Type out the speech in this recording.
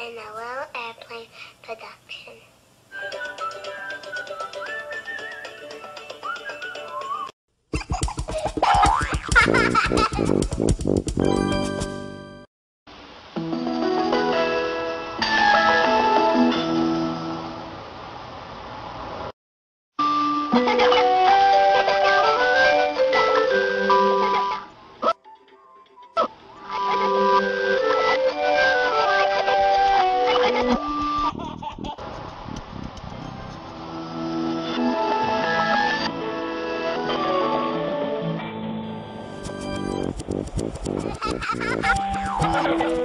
been a Little Airplane production. Ha ha ha! Thank you.